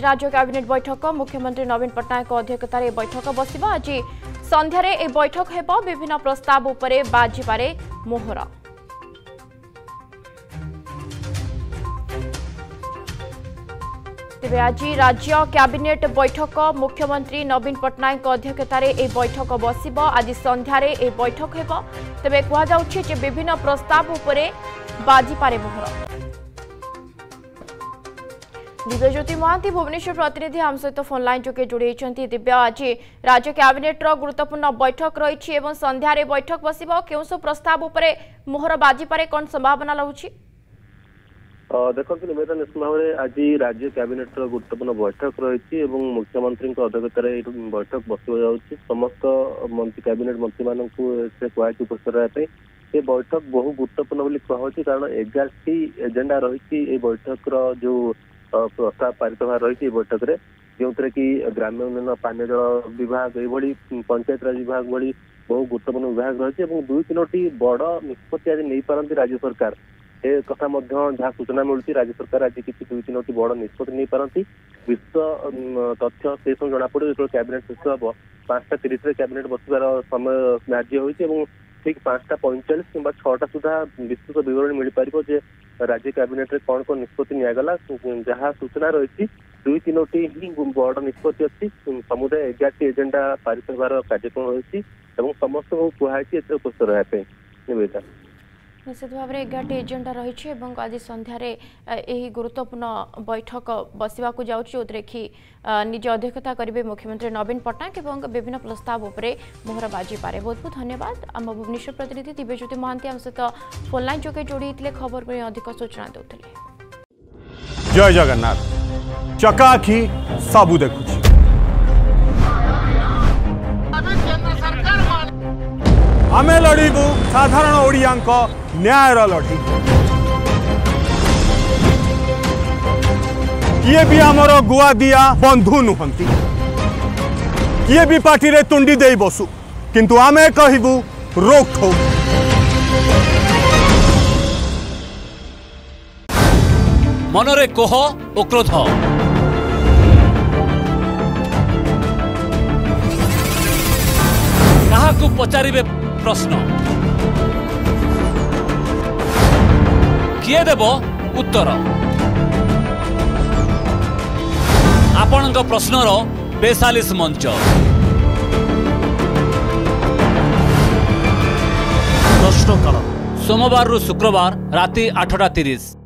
राज्य क्याबिनेट बैठक मुख्यमन्त्री नवीन पट्टनायक अध्यक्षतार बैठक बस्यो आज सन्धार ए बैठक हेब विभिन्न प्रस्ताव उप बाजिपारे मोहर ତେବେ ଆଜି ରାଜ୍ୟ କ୍ୟାବିନେଟ୍ ବୈଠକ ମୁଖ୍ୟମନ୍ତ୍ରୀ ନବୀନ ପଟ୍ଟନାୟକଙ୍କ ଅଧ୍ୟକ୍ଷତାରେ ଏହି ବୈଠକ ବସିବ ଆଜି ସନ୍ଧ୍ୟାରେ ଏହି ବୈଠକ ହେବ ତେବେ କୁହାଯାଉଛି ଯେ ବିଭିନ୍ନ ପ୍ରସ୍ତାବ ଉପରେ ବାଜିପାରେ ମୋହର ଦିବ୍ୟଜ୍ୟୋତି ମହାନ୍ତି ଭୁବନେଶ୍ୱର ପ୍ରତିନିଧି ଆମ ସହିତ ଫୋନ୍ ଲାଇନ୍ ଯୋଗେ ଯୋଡ଼ିଛନ୍ତି ଦିବ୍ୟ ଆଜି ରାଜ୍ୟ କ୍ୟାବିନେଟ୍ର ଗୁରୁତ୍ୱପୂର୍ଣ୍ଣ ବୈଠକ ରହିଛି ଏବଂ ସନ୍ଧ୍ୟାରେ ବୈଠକ ବସିବ କେଉଁ ସବୁ ପ୍ରସ୍ତାବ ଉପରେ ମୋହର ବାଜିପାରେ କ'ଣ ସମ୍ଭାବନା ରହୁଛି ଦେଖନ୍ତୁ ନିବେଦନ ନିଶ୍ଚିତ ଭାବରେ ଆଜି ରାଜ୍ୟ କ୍ୟାବିନେଟ୍ର ଗୁରୁତ୍ୱପୂର୍ଣ୍ଣ ବୈଠକ ରହିଛି ଏବଂ ମୁଖ୍ୟମନ୍ତ୍ରୀଙ୍କ ଅଧ୍ୟକ୍ଷତାରେ ଏହି ବୈଠକ ବସିବ ଯାଉଛି ସମସ୍ତ ମନ୍ତ୍ରୀ କ୍ୟାବିନେଟ୍ ମନ୍ତ୍ରୀମାନଙ୍କୁ ସେ କୁହାଯାଇଛି ଉପସ୍ଥିତ ରହିବା ପାଇଁ ଏ ବୈଠକ ବହୁ ଗୁରୁତ୍ୱପୂର୍ଣ୍ଣ ବୋଲି କୁହାହେଉଛି କାରଣ ଏଗାରଟି ଏଜେଣ୍ଡା ରହିଛି ଏ ବୈଠକର ଯୋଉ प्रस्ताव पारित होगा रही बैठक में जो थे कि ग्राम्य उन्नयन पानी जल विभाग ये पंचायतराज विभाग भाई बहु गुतवपूर्ण विभाग रही है दुई तीनो बड़ निष्पत्ति आज नहीं पारती राज्य सरकार ए कथा जहाँ सूचना मिलती राज्य सरकार आज किसी दुई तीनो बड़ निष्पत्ति नहीं पारती विश्व तथ्य से समय जना पड़े जो कैबिनेट शेष हम पांचटा तीस कैबिनेट बसवार समय धार्य हो ठीक पांचटा पैंचाश कि छा सुधा विस्तृत बरणी मिल पार जे ରାଜ୍ୟ କ୍ୟାବିନେଟ୍ରେ କ'ଣ କ'ଣ ନିଷ୍ପତ୍ତି ନିଆଗଲା ଯାହା ସୂଚନା ରହିଛି ଦୁଇ ତିନୋଟି ହିଁ ବଡ଼ ନିଷ୍ପତ୍ତି ଅଛି ସମୁଦାୟ ଏଗାରଟି ଏଜେଣ୍ଡା ପାରିତ ହେବାର କାର୍ଯ୍ୟକ୍ରମ ରହିଛି ଏବଂ ସମସ୍ତଙ୍କୁ କୁହାଯାଇଛି ଏଥିରେ ଉପସ୍ଥିତ ରହିବା ପାଇଁ ନିବେଦିତା ନିଶ୍ଚିତ ଭାବରେ ଏଗାରଟି ଏଜେଣ୍ଡା ରହିଛି ଏବଂ ଆଜି ସନ୍ଧ୍ୟାରେ ଏହି ଗୁରୁତ୍ୱପୂର୍ଣ୍ଣ ବୈଠକ ବସିବାକୁ ଯାଉଛି ଯେଉଁଥିରେ କି ନିଜ ଅଧ୍ୟକ୍ଷତା କରିବେ ମୁଖ୍ୟମନ୍ତ୍ରୀ ନବୀନ ପଟ୍ଟନାୟକ ଏବଂ ବିଭିନ୍ନ ପ୍ରସ୍ତାବ ଉପରେ ମୋହର ବାଜିପାରେ ବହୁତ ବହୁତ ଧନ୍ୟବାଦ ଆମ ଭୁବନେଶ୍ୱର ପ୍ରତିନିଧି ଦିବ୍ୟଜ୍ୟୋତି ମହାନ୍ତି ଆମ ସହିତ ଫୋନ୍ ଲାଇନ୍ ଯୋଗେ ଯୋଡ଼ି ହୋଇଥିଲେ ଖବର ପାଇଁ ଅଧିକ ସୂଚନା ଦେଉଥିଲେ ଜୟ ଜଗନ୍ନାଥ ଚକାଖି ସବୁ ଦେଖୁଛି ଆମେ ଲଢ଼ିବୁ ସାଧାରଣ ଓଡ଼ିଆଙ୍କ ନ୍ୟାୟର ଲଢ଼େଇ କିଏ ବି ଆମର ଗୁଆଦିଆ ବନ୍ଧୁ ନୁହନ୍ତି କିଏ ବି ପାର୍ଟିରେ ତୁଣ୍ଡି ଦେଇ ବସୁ କିନ୍ତୁ ଆମେ କହିବୁ ରୋକ୍ ଠୋକ୍ ମନରେ କୋହ ଓ କ୍ରୋଧ କାହାକୁ ପଚାରିବେ প্রশ্ন কিয়ে দেব উত্তর আপনার প্রশ্নর বেসালিস মঞ্চ প্রশ্নকাল সোমবার শুক্রবার রাতে আটটা তিরিশ